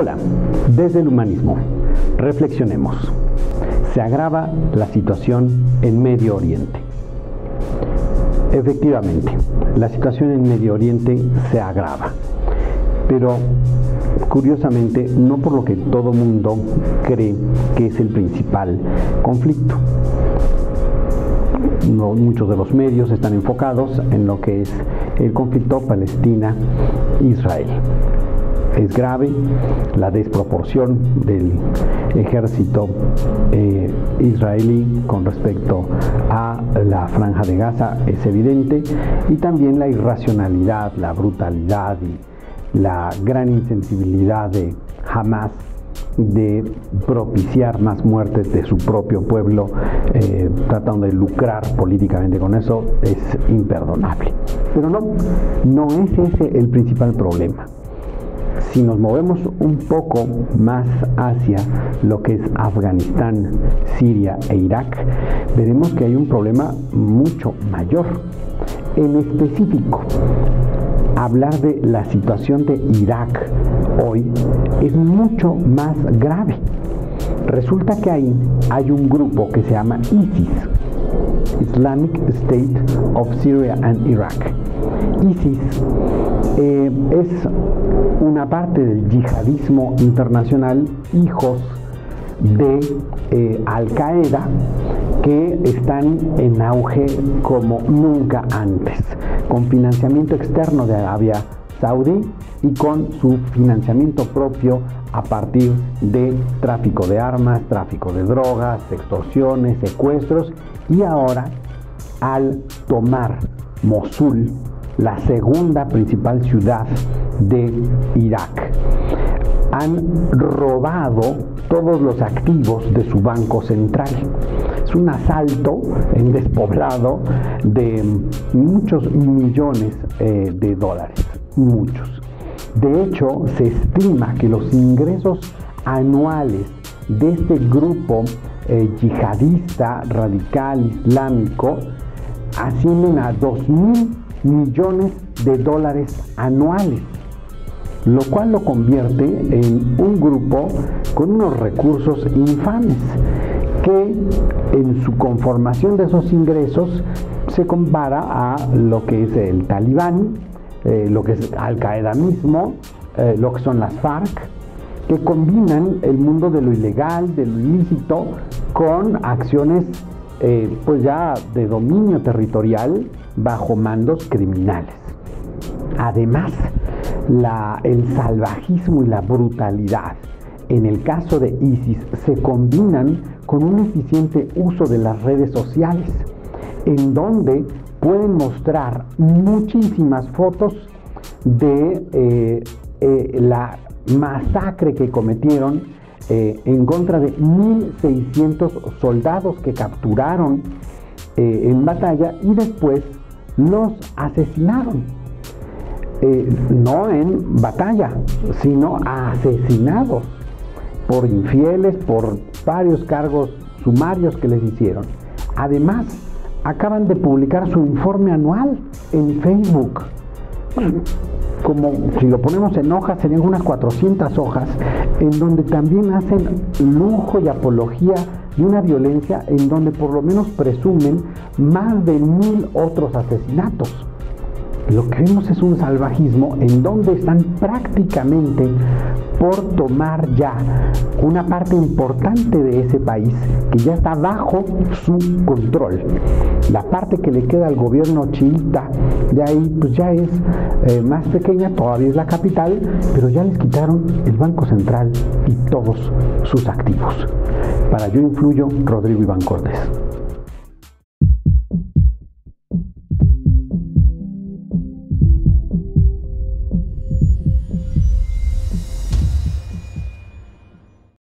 Hola, desde el humanismo, reflexionemos. Se agrava la situación en Medio Oriente. Efectivamente, la situación en Medio Oriente se agrava, pero curiosamente no por lo que todo mundo cree que es el principal conflicto. No, muchos de los medios están enfocados en lo que es el conflicto Palestina-Israel es grave, la desproporción del ejército eh, israelí con respecto a la franja de Gaza es evidente y también la irracionalidad, la brutalidad y la gran insensibilidad de Hamas de propiciar más muertes de su propio pueblo, eh, tratando de lucrar políticamente con eso, es imperdonable. Pero no, no es ese el principal problema. Si nos movemos un poco más hacia lo que es Afganistán, Siria e Irak, veremos que hay un problema mucho mayor. En específico, hablar de la situación de Irak hoy es mucho más grave. Resulta que ahí hay un grupo que se llama ISIS, Islamic State of Syria and Iraq. ISIS eh, es una parte del yihadismo internacional, hijos de eh, Al Qaeda, que están en auge como nunca antes, con financiamiento externo de Arabia Saudí y con su financiamiento propio a partir de tráfico de armas, tráfico de drogas, extorsiones, secuestros y ahora al tomar Mosul, la segunda principal ciudad de Irak. Han robado todos los activos de su banco central. Es un asalto en despoblado de muchos millones eh, de dólares, muchos. De hecho, se estima que los ingresos anuales de este grupo eh, yihadista radical islámico ascienden a 2 mil millones de dólares anuales, lo cual lo convierte en un grupo con unos recursos infames que en su conformación de esos ingresos se compara a lo que es el talibán, eh, lo que es Al Qaeda mismo, eh, lo que son las FARC, que combinan el mundo de lo ilegal, de lo ilícito, con acciones eh, pues ya de dominio territorial bajo mandos criminales. Además, el salvajismo y la brutalidad en el caso de ISIS se combinan con un eficiente uso de las redes sociales, en donde pueden mostrar muchísimas fotos de eh, eh, la masacre que cometieron eh, en contra de 1.600 soldados que capturaron eh, en batalla y después los asesinaron. Eh, no en batalla, sino asesinados por infieles, por varios cargos sumarios que les hicieron. Además, acaban de publicar su informe anual en Facebook como si lo ponemos en hojas, serían unas 400 hojas, en donde también hacen lujo y apología de una violencia en donde por lo menos presumen más de mil otros asesinatos. Lo que vemos es un salvajismo en donde están prácticamente por tomar ya una parte importante de ese país que ya está bajo su control. La parte que le queda al gobierno chiita, de ahí pues ya es eh, más pequeña, todavía es la capital, pero ya les quitaron el Banco Central y todos sus activos. Para Yo Influyo, Rodrigo Iván Cortés.